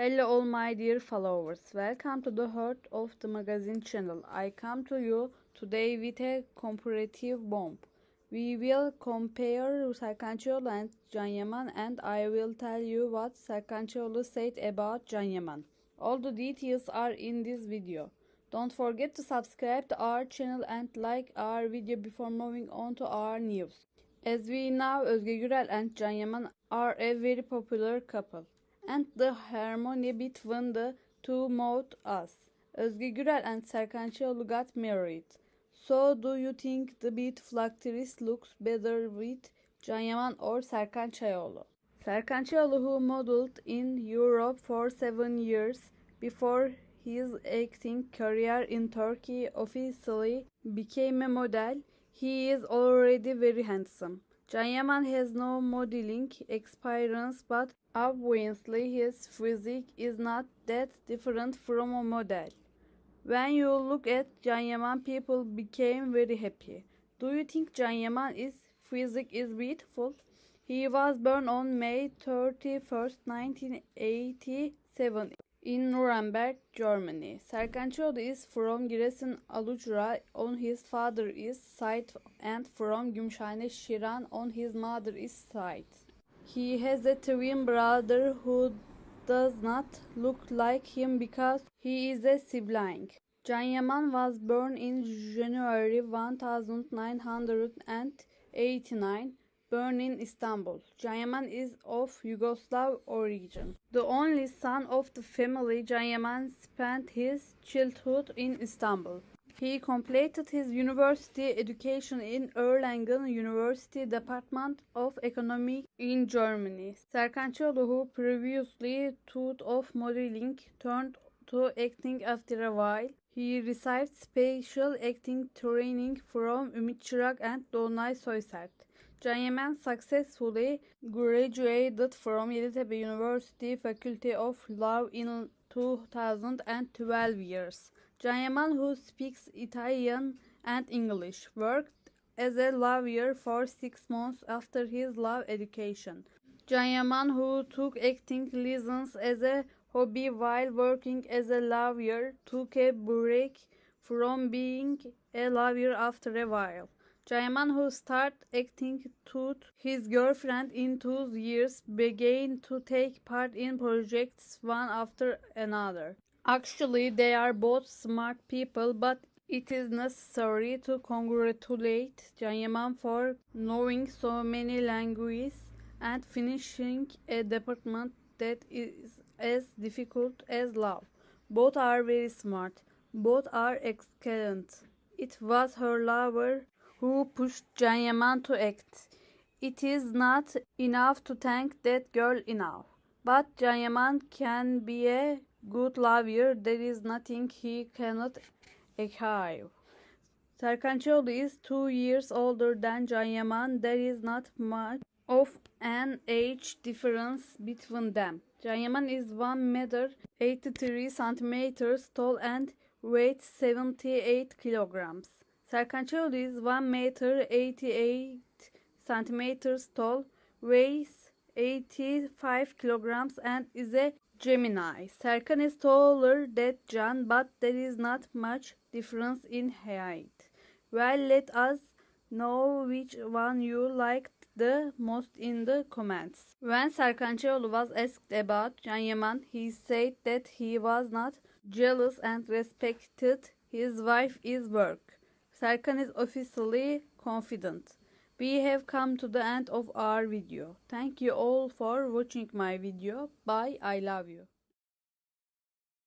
Hello all my dear followers, welcome to the Heart of the Magazine channel. I come to you today with a comparative bomb. We will compare Serkan Çağoğlu and Can Yaman and I will tell you what Serkan Çağoğlu said about Can Yaman. All the details are in this video. Don't forget to subscribe to our channel and like our video before moving on to our news. As we know, Özge Gürel and Can Yaman are a very popular couple and the harmony between the two moved us. Özge Gürel and Serkan Çayoğlu got married. So do you think the beautiful actress looks better with Can Yaman or Serkan Çayoğlu? Serkan Çayoğlu who modeled in Europe for seven years before his acting career in Turkey officially became a model, he is already very handsome. Can Yaman has no modeling experience but obviously his physique is not that different from a model. When you look at Can Yaman people became very happy. Do you think Can Yaman is physique is beautiful? He was born on May 31st, 1987 in Nuremberg, Germany. Serkan Çayoğlu is from Giresun Alucra on his father is side and from Gümüşhane Şiran on his mother is side. He has a twin brother who does not look like him because he is a sibling. Can Yaman was born in January 1989 born in Istanbul. Can Yaman is of Yugoslav origin. The only son of the family, Can Yaman spent his childhood in Istanbul. He completed his university education in Erlangen University Department of Economics in Germany. Serkan Çayoğlu, who previously taught of modeling, turned to acting after a while. He received special acting training from Ümit Çırak and Dolunay Soysert. Can successfully graduated from Yeditepe University Faculty of Law in 2012 years. Can who speaks Italian and English, worked as a lawyer for six months after his law education. Can who took acting lessons as a hobby while working as a lawyer, took a break from being a lawyer after a while. Can Yaman, who started acting to his girlfriend in two years, began to take part in projects one after another. Actually, they are both smart people, but it is necessary to congratulate Can Yaman for knowing so many languages and finishing a department that is as difficult as love. Both are very smart. Both are excellent. It was her lover who pushed Can Yaman to act. It is not enough to thank that girl enough. But Can Yaman can be a good lawyer. There is nothing he cannot achieve. Serkan Çayoğlu is two years older than Can Yaman. There is not much of an age difference between them. Can Yaman is 1 meter 83 centimeters tall and weighs 78 kilograms. Serkan Çayoğlu is 1 meter 88 centimeters tall, weighs 85 kilograms and is a Gemini. Serkan is taller than Can but there is not much difference in height. Well, let us know which one you liked the most in the comments. When Serkan Çayoğlu was asked about Can Yaman, he said that he was not jealous and respected his wife's work. Serkan is officially confident. We have come to the end of our video. Thank you all for watching my video. Bye. I love you.